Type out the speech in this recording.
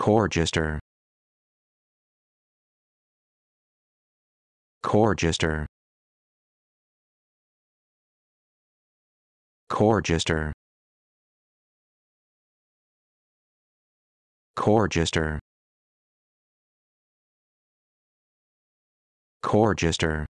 Corgister. Corgister. Corgister. Corgister. Corgister.